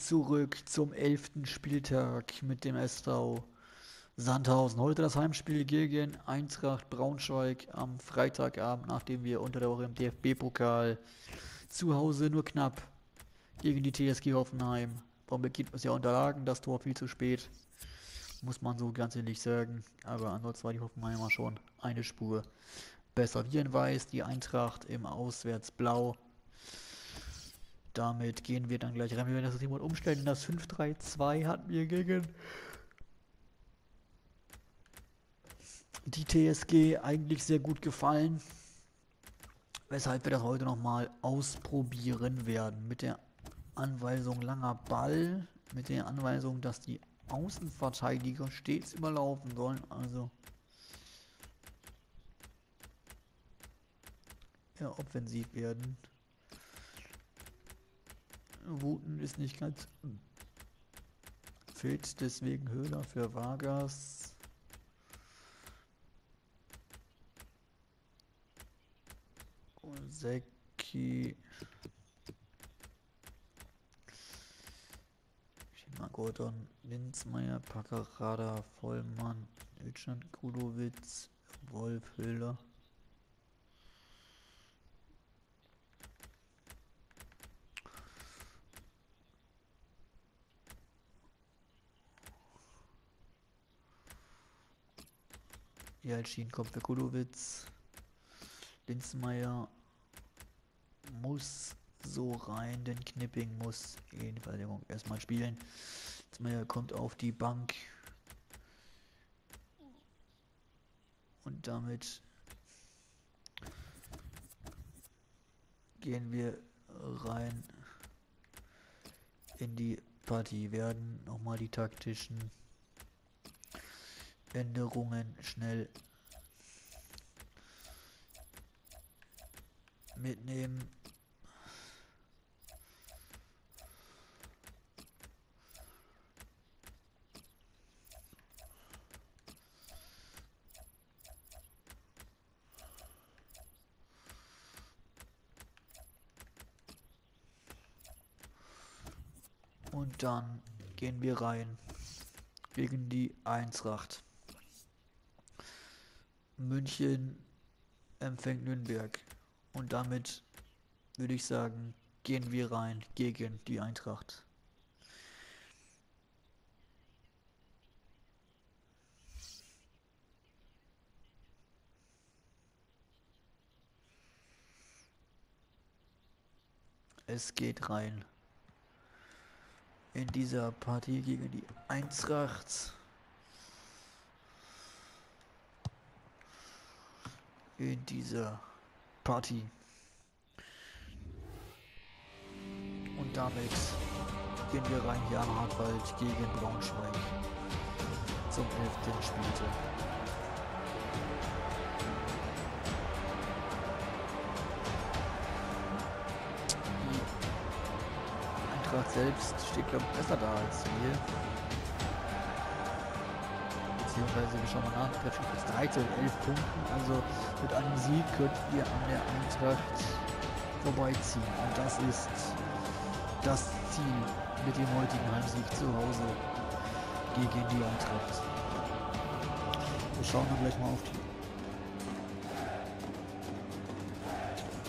Zurück zum 11. Spieltag mit dem SV Sandhausen. Heute das Heimspiel gegen Eintracht Braunschweig am Freitagabend, nachdem wir unter der Woche im DFB-Pokal zu Hause nur knapp gegen die TSG Hoffenheim vom Ergebnis ja unterlagen. Das Tor viel zu spät, muss man so ganz ehrlich sagen. Aber ansonsten war die Hoffenheimer schon eine Spur besser. Wie in Weiß, die Eintracht im Auswärtsblau. Damit gehen wir dann gleich rein. Wir werden das System umstellen. Das 5-3-2 hat mir gegen die TSG eigentlich sehr gut gefallen. Weshalb wir das heute nochmal ausprobieren werden. Mit der Anweisung langer Ball. Mit der Anweisung, dass die Außenverteidiger stets überlaufen sollen. Also ja, offensiv werden. Wuten ist nicht ganz fit, deswegen Höhler für Vargas. Seki. Gordon, Linzmeier, Packerada, Vollmann, Ötschan, Kulowitz, Wolf, Höhler. Jalcin kommt für Kulowitz. Linzmeier muss so rein, denn Knipping muss in die Verteidigung erstmal spielen. Linzmeier kommt auf die Bank. Und damit gehen wir rein in die Partie. Werden nochmal die taktischen Änderungen schnell mitnehmen. Und dann gehen wir rein gegen die Eintracht. München empfängt Nürnberg. Und damit würde ich sagen, gehen wir rein gegen die Eintracht. Es geht rein in dieser Partie gegen die Eintracht. In dieser Party. Und damit gehen wir rein hier am Hartwald gegen Braunschweig zum 11. Spieltag. Die Eintracht selbst steht glaube ich besser da als wir beziehungsweise wir schauen mal nach, Treffer plus 13, 11 Punkten. Also mit einem Sieg könnten wir an der Eintracht vorbeiziehen. Und das ist das Ziel mit dem heutigen Heimsieg zu Hause gegen die Eintracht. Wir schauen dann gleich mal auf die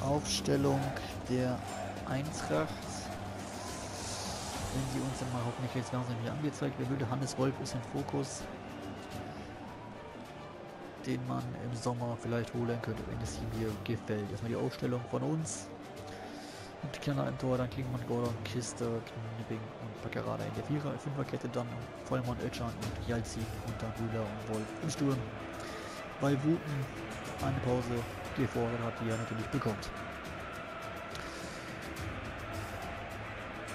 Aufstellung der Eintracht. Wenn sie uns dann mal hoffentlich jetzt langsam hier angezeigt wird, Hannes Wolf ist im Fokus den man im Sommer vielleicht holen könnte, wenn es ihm hier gefällt. Erstmal die Aufstellung von uns. Und Kinder im Tor, dann Klingmann, Gordon, Kiste, Knipping und Packerada in der Vierer, Fünferkette, dann Vollmann, Ötchan und Jalzin und dann Bühler und Wolf im Sturm. Weil Wuten eine Pause gefordert hat, die er natürlich bekommt.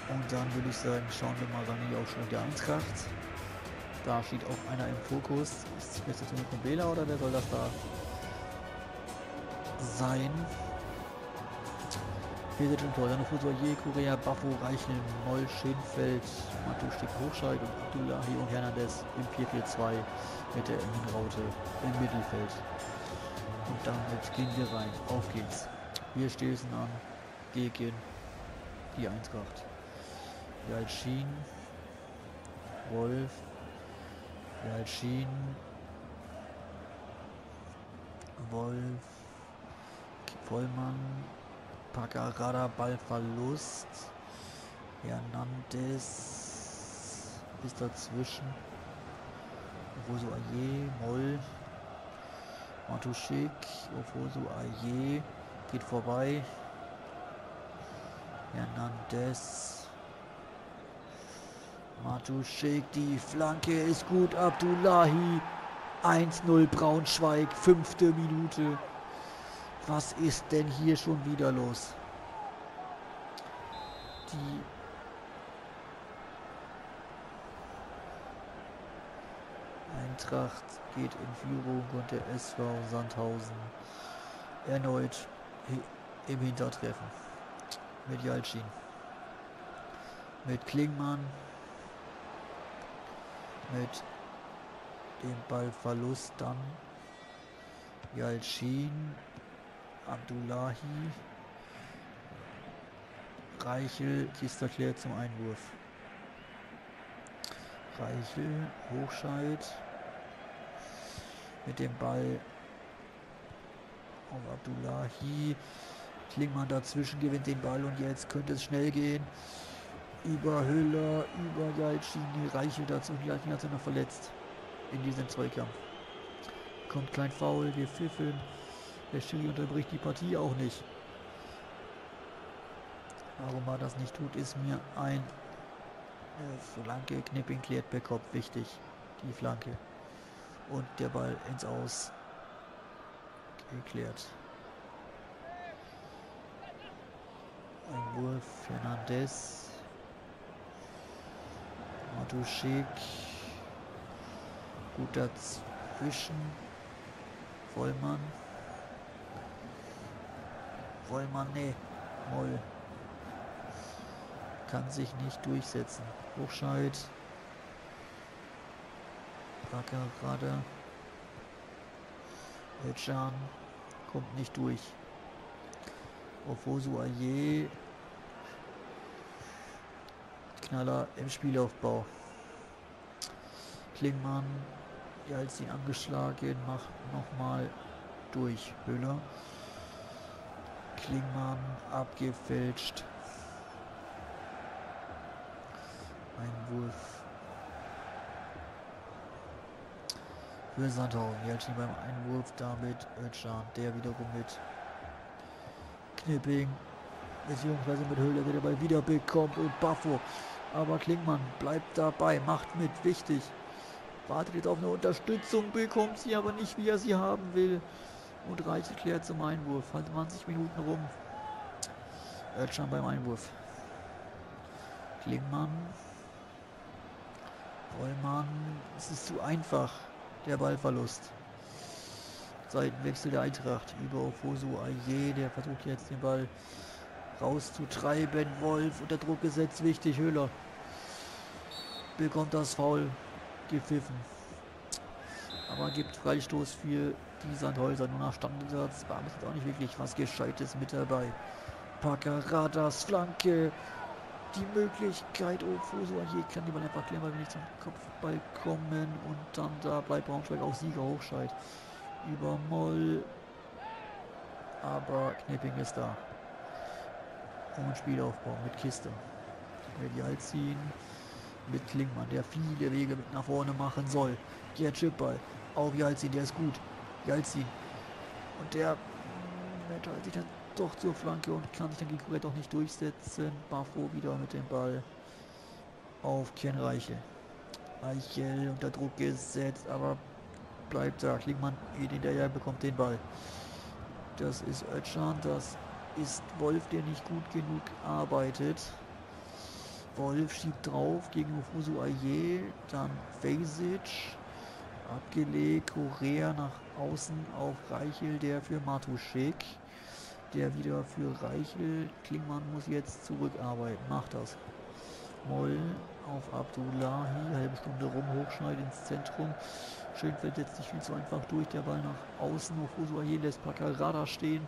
Und dann würde ich sagen, schauen wir mal an die Aufstellung der Eintracht. Da steht auch einer im Fokus. Ist das jetzt ein Bela oder wer soll das da sein? Peter im Tor, dann Fusorier, Korea, Baffo, Reichel, Moll, Schenfeld, Matuschik, Hochscheid und Abdullahi und Hernandez im 4-4-2 mit der Innenraute im Mittelfeld. Und damit gehen wir rein. Auf geht's. Wir stößen an gegen die Eintracht. Yalcin. Wolf. Yalcin. Wolf. Vollmann. Paccarada, Ballverlust. Hernandez ist dazwischen. Ofosu Aye, Moll. Matuschik, Ofosu Aye geht vorbei. Hernandez. Matuschik, die Flanke ist gut. Abdullahi 1-0 Braunschweig, fünfte Minute. Was ist denn hier schon wieder los? Die Eintracht geht in Führung und der SV Sandhausen erneut im Hintertreffen. Mit Jalcin. Mit Klingmann. Mit dem Ballverlust dann Jalcin. Abdullahi. Reichel, Kister klärt zum Einwurf. Reichel, Hochscheid mit dem Ball auf Abdullahi. Klingmann dazwischen gewinnt den Ball und jetzt könnte es schnell gehen. Über Hüller, über Jalcini, Reichel dazu. Jalcini hat sich noch verletzt in diesem Zweikampf. Kommt kein Foul, wir pfiffen. Der Schiri unterbricht die Partie auch nicht. Warum er das nicht tut, ist mir ein äh, Flanke. Knipping klärt per Kopf. Wichtig. Die Flanke. Und der Ball ins Aus. Geklärt. Ein Wurf. Fernandez. Matuschik. Gut dazwischen. Vollmann. Vollmann, nee. Moll. Kann sich nicht durchsetzen. Hochscheid. Wacker gerade. Elchan kommt nicht durch. Ofosu Aye. Knaller im Spielaufbau. Klingmann, als sie angeschlagen, macht nochmal durch. Höhler. Klingmann abgefälscht. Einwurf für Sandhausen. Jelcin beim Einwurf damit Özcan, der wiederum mit Knipping beziehungsweise mit Höhle, der dabei wieder bekommt und Baffo. Aber Klingmann bleibt dabei, macht mit, wichtig. Wartet jetzt auf eine Unterstützung, bekommt sie aber nicht, wie er sie haben will. Und Reiche klärt zum Einwurf. Hat 20 Minuten rum. Özcan beim Einwurf. Klingmann. Vollmann. Es ist zu einfach der Ballverlust. Seitenwechsel der Eintracht über Ofosu Aye, der versucht jetzt den Ball rauszutreiben. Wolf unter Druck gesetzt, wichtig, Höhler bekommt das Foul gepfiffen. Aber gibt Freistoß für die Sandhäuser. Nur nach Standards war auch nicht wirklich was Gescheites mit dabei. Pacaradas Flanke die Möglichkeit, oh, Fuso hier kann die Ball einfach klären, weil wir nicht zum Kopfball kommen und dann da bleibt Braunschweig auch Sieger Hochscheid über Moll, aber Knipping ist da. Und Spielaufbau mit Kiste. Medial ziehen mit Klingmann, der viele Wege mit nach vorne machen soll. Der Chipball auf Jalzin, der ist gut. Jalzin. Und der Mensch, sich dann doch zur Flanke und kann sich dann gegen Kurett auch nicht durchsetzen. Bafo wieder mit dem Ball auf Ken Reichel. Reichel unter Druck gesetzt, aber bleibt da. Klingmann geht hinterher, bekommt den Ball. Das ist Özcan, das ist Wolf, der nicht gut genug arbeitet. Wolf schiebt drauf gegen Ufusu Aye, dann Vasic, abgelegt, Korea nach außen auf Reichel, der für Matuschek der wieder für Reichel. Klingmann muss jetzt zurückarbeiten. Macht das. Moll auf Abdullahi. Halbe Stunde rum, hochschneid ins Zentrum. Schönfeld setzt sich viel zu einfach durch. Der Ball nach außen. Auf Usuaye lässt Paccarada stehen.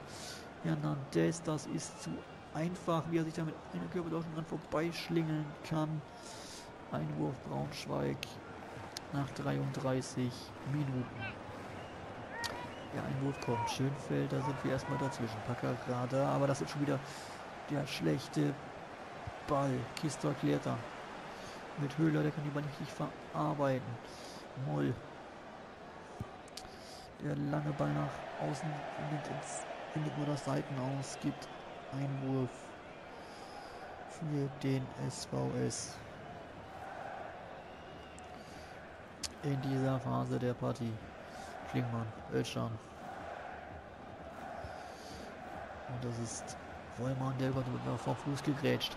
Hernandez, das ist zu einfach, wie er sich da mit einer Körpertauschung dran vorbeischlingeln kann. Einwurf Braunschweig nach 33 Minuten. Der Einwurf kommt. Schönfeld, da sind wir erstmal dazwischen. Packerada, aber das ist schon wieder der schlechte Ball. Kister klärt dann. Mit Höhler, der kann die Ball nicht richtig verarbeiten. Moll. Der lange Ball nach außen findet, ins, nur das Seiten aus. Gibt Einwurf für den SVS. In dieser Phase der Partie. Klingmann, Ölschan. Und das ist Vollmann, der über vom Fuß gegrätscht.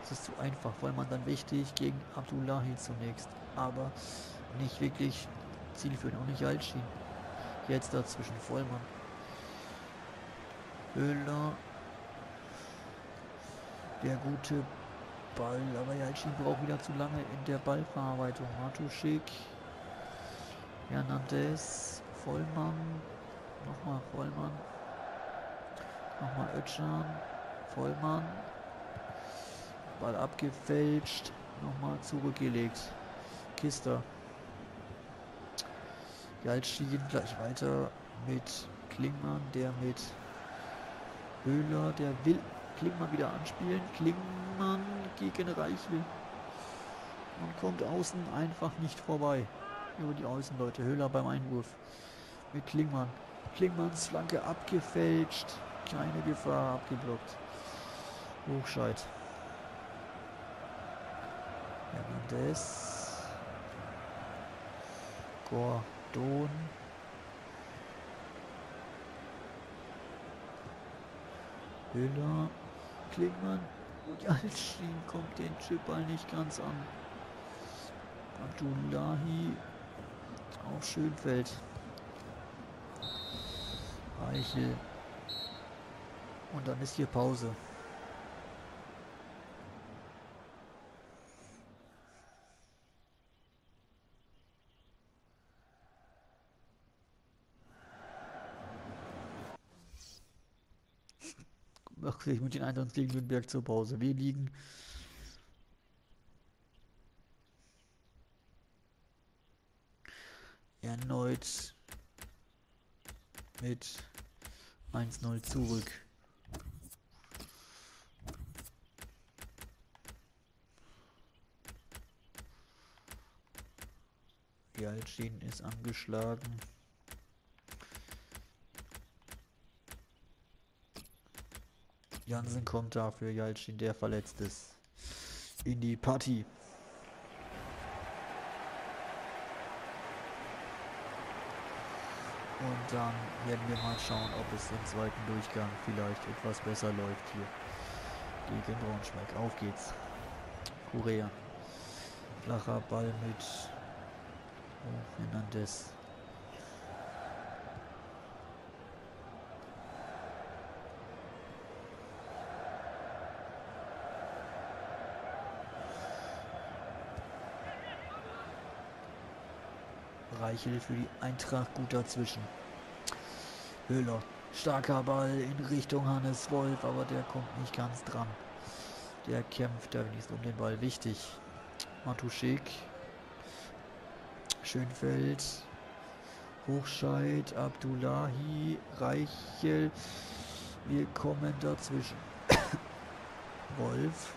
Das ist zu einfach. Vollmann dann wichtig gegen Abdullahi zunächst. Aber nicht wirklich zielführend, auch nicht Altschien. Jetzt dazwischen Vollmann. Höhler. Der gute Ball, aber Jalcin braucht wieder zu lange in der Ballverarbeitung. Matuschik. Hernandez. Vollmann. Nochmal Vollmann. Nochmal Ötschan. Vollmann. Ball abgefälscht. Nochmal zurückgelegt. Kister. Jalcin gleich weiter mit Klingmann, der mit Höhler, der will Klingmann wieder anspielen. Klingmann gegen Reichel. Man kommt außen einfach nicht vorbei. Über die Außenleute. Höhler beim Einwurf. Mit Klingmann. Klingmanns Flanke abgefälscht. Keine Gefahr abgeblockt. Hochscheid. Hernandez. Gordon. Höhler. Klingmann. Jalcin kommt den Chipball nicht ganz an. Abdullahi auf Schönfeld. Eichel. Und dann ist hier Pause. Ich mit den Einsatz gegen Nürnberg zur Pause. Wir liegen erneut mit 1-0 zurück. Jalcin ist angeschlagen. Jansen kommt dafür, Jalcin, der verletzt ist, in die Partie. Und dann werden wir mal schauen, ob es im zweiten Durchgang vielleicht etwas besser läuft hier gegen Braunschweig. Auf geht's. Korea. Flacher Ball mit oh, Hernandez. Reichel für die Eintracht gut dazwischen. Höhler, starker Ball in Richtung Hannes Wolf, aber der kommt nicht ganz dran. Der kämpft da wenigstens um den Ball. Wichtig. Matuschik. Schönfeld. Hochscheid. Abdullahi. Reichel. Wir kommen dazwischen. Wolf.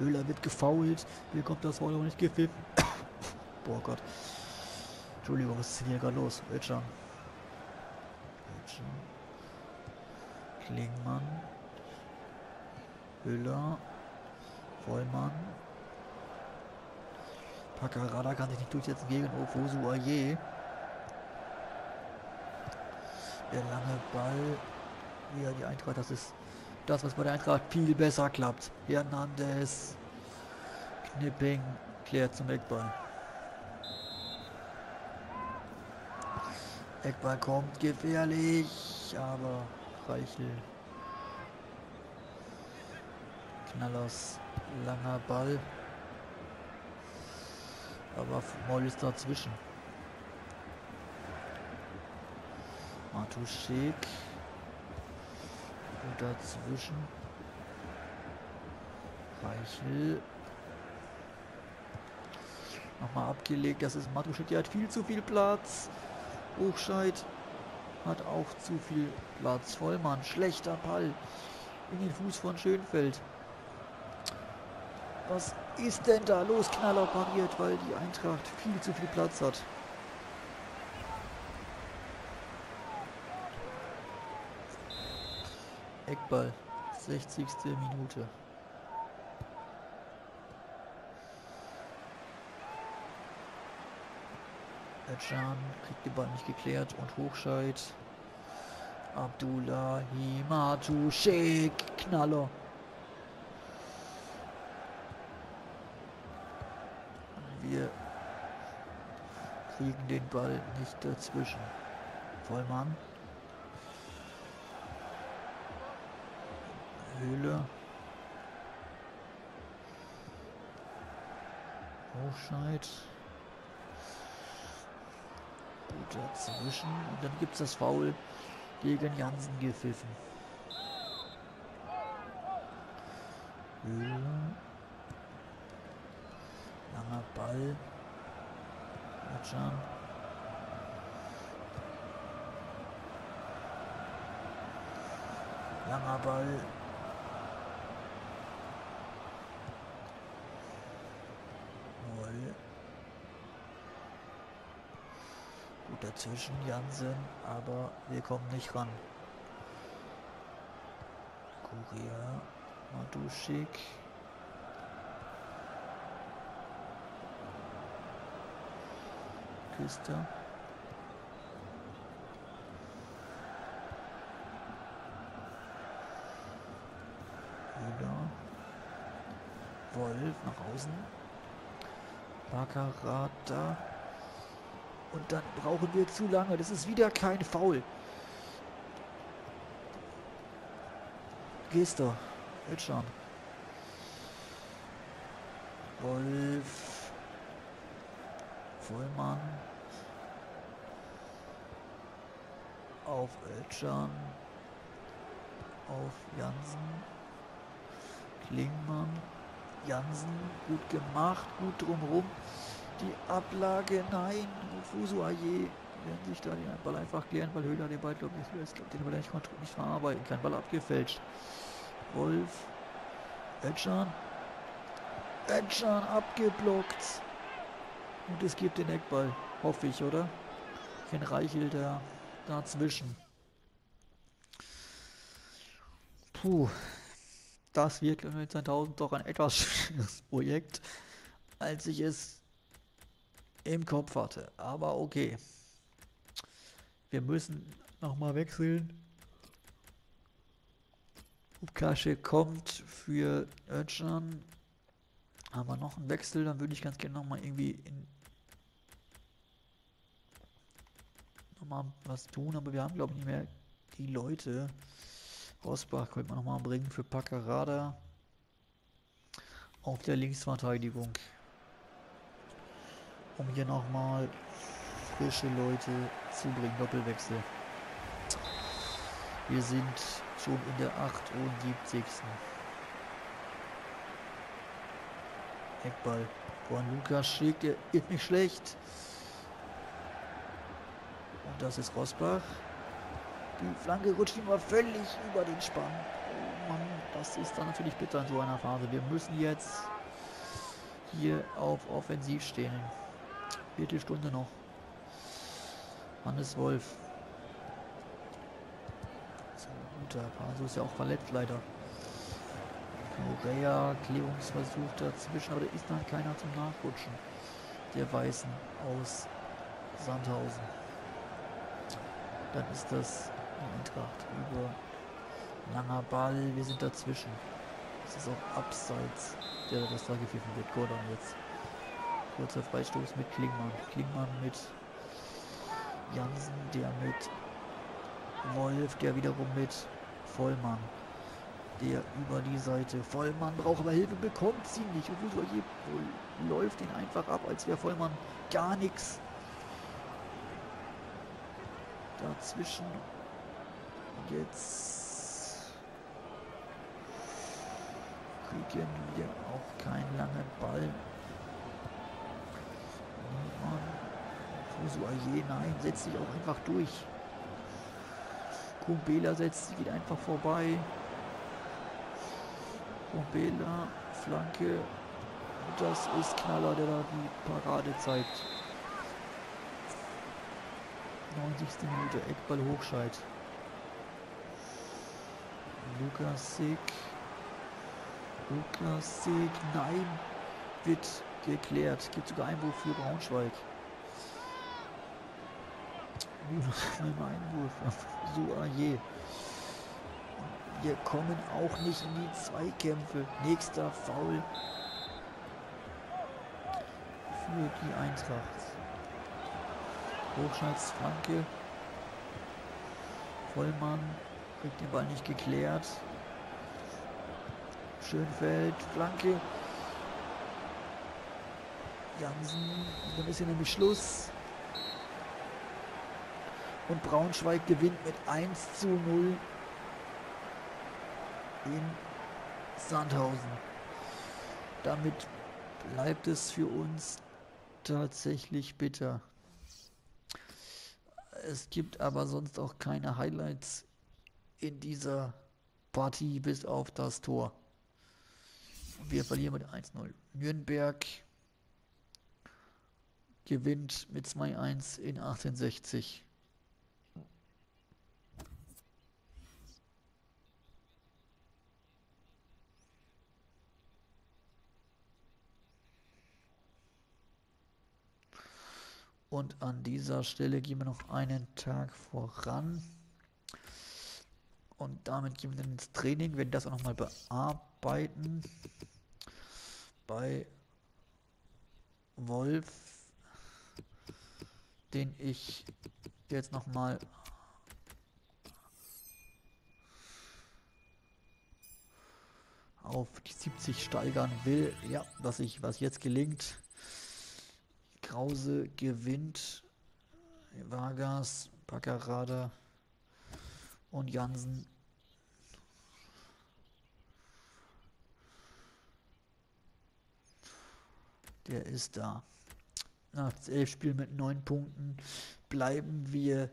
Höhler wird gefault. Hier kommt das Foul nicht gepfiffen. Boah Gott. Entschuldigung, was ist denn hier gerade los? Ölcan. Ölcan. Klingmann. Hüller. Vollmann. Packerada kann sich nicht durchsetzen gegen Ofosu Aye. Der lange Ball. Ja, die Eintracht, das ist das, was bei der Eintracht viel besser klappt. Hernandez. Knipping klärt zum Eckball. Eckball kommt gefährlich, aber Reichel. Knallers langer Ball. Aber Moll ist dazwischen. Matuschek. Und dazwischen. Reichel. Nochmal abgelegt. Das ist Matuschek. Der hat viel zu viel Platz. Hochscheid hat auch zu viel Platz. Vollmann. Schlechter Ball. In den Fuß von Schönfeld. Was ist denn da los? Knaller pariert, weil die Eintracht viel zu viel Platz hat. Eckball, 60. Minute. Ercan kriegt den Ball nicht geklärt und Hochscheid. Abdullah Himatu Sheikh Knaller. Wir kriegen den Ball nicht dazwischen. Vollmann. Höhle. Hochscheid. Gut dazwischen. Und dann gibt es das Foul gegen Jansen gepfiffen. Höhle. Langer Ball. Matschan. Langer Ball. Moll. Gut dazwischen Jansen, aber wir kommen nicht ran. Kurier. Maduschik. Küster. Hühner. Wolf nach außen. Baccarata. Und dann brauchen wir zu lange. Das ist wieder kein Foul. Gester. Elschan. Wolf. Vollmann. Auf Elschan. Auf Jansen. Klingmann. Jansen. Gut gemacht. Gut drumherum. Die Ablage. Nein. Fusu Aye werden sich da den Ball einfach klären, weil Höhler den Ball, glaube ich, lässt, den Ball nicht, nicht verarbeiten kann. Ball abgefälscht. Wolf. Edschan. Edschan abgeblockt. Und es gibt den Eckball. Hoffe ich, oder? Ken Reichel da dazwischen. Puh. Das wird mit 2000 doch ein etwas schweres Projekt, als ich es im Kopf hatte. Aber okay. Wir müssen nochmal wechseln. Kasche kommt für Özcan. Haben wir noch einen Wechsel, dann würde ich ganz gerne nochmal irgendwie in nochmal was tun, aber wir haben glaube ich nicht mehr die Leute. Rosbach könnte man nochmal bringen für Packerada auf der Linksverteidigung. Um hier nochmal frische Leute zu bringen. Doppelwechsel. Wir sind schon in der 78. Eckball. Juan Lukas schlägt, der ist nicht schlecht. Und das ist Rosbach. Die Flanke rutscht immer völlig über den Spann. Oh Mann, das ist dann natürlich bitter in so einer Phase. Wir müssen jetzt hier auf Offensiv stehen. Viertelstunde noch. Hannes Wolf. So, guter Paso ist ja auch verletzt leider. Moreira, Klärungsversuch dazwischen, aber da ist dann keiner zum Nachrutschen. Der Weißen aus Sandhausen. Dann ist das Eintracht über langer Ball. Wir sind dazwischen. Es ist auch abseits, der das da gepfiffen wird. Gordon jetzt. Kurzer Freistoß mit Klingmann. Klingmann mit Jansen, der mit Wolf, der wiederum mit Vollmann. Der über die Seite. Vollmann braucht aber Hilfe, bekommt sie nicht. Und Usoye läuft ihn einfach ab, als wäre Vollmann gar nichts. Dazwischen jetzt kriegen wir auch keinen langen Ball. Fusuaye, nein, setzt sich auch einfach durch. Kumbela setzt geht einfach vorbei. Kumbela, Flanke. Das ist Knaller, der da die Parade zeigt. 90. Minute, Eckball Hochscheid. Lukas Sieg. Lukas Sieg, nein, wird geklärt. Gibt sogar Einwurf für Braunschweig. Einwurf. So aje. Wir kommen auch nicht in die Zweikämpfe. Nächster Foul für die Eintracht. Hochscheids Flanke. Vollmann kriegt den Ball nicht geklärt. Schönfeld, Flanke. Jansen, dann ist hier nämlich Schluss. Und Braunschweig gewinnt mit 1 zu 0 in Sandhausen. Damit bleibt es für uns tatsächlich bitter. Es gibt aber sonst auch keine Highlights in dieser Partie bis auf das Tor. Wir verlieren mit 1-0. Nürnberg gewinnt mit 2-1 in 1860. Und an dieser Stelle gehen wir noch einen Tag voran. Und damit gehen wir dann ins Training, werden das auch nochmal bearbeiten. Bei Wolf, den ich jetzt nochmal auf die 70 steigern will. Ja, was ich, was jetzt gelingt. Krause gewinnt. Vargas, Baccarada und Jansen. Der ist da. Nach elf Spielen mit neun Punkten bleiben wir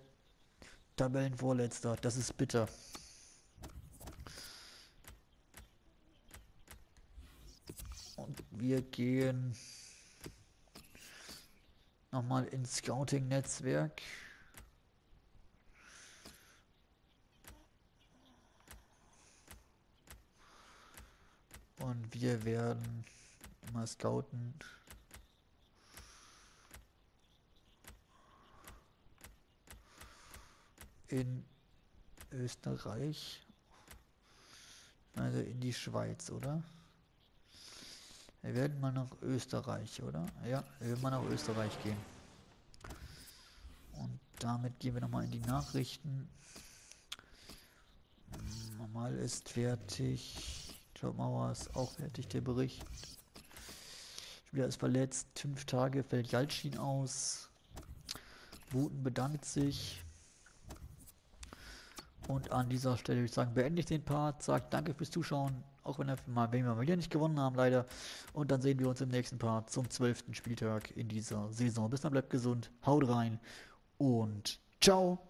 Tabellenvorletzter. Das ist bitter. Und wir gehen nochmal ins Scouting-Netzwerk. Und wir werden mal scouten. In Österreich. Also in die Schweiz, oder? Wir werden mal nach Österreich, oder? Ja, wir werden mal nach Österreich gehen. Und damit gehen wir nochmal in die Nachrichten. Normal ist fertig. Job Mauer ist auch fertig, der Bericht. Spieler ist verletzt. Fünf Tage fällt Jalcin aus. Wuten bedankt sich. Und an dieser Stelle würde ich sagen, beende ich den Part. Sagt danke fürs Zuschauen. Auch wenn, wir mal wieder nicht gewonnen haben, leider. Und dann sehen wir uns im nächsten Part zum zwölften Spieltag in dieser Saison. Bis dann, bleibt gesund, haut rein und ciao.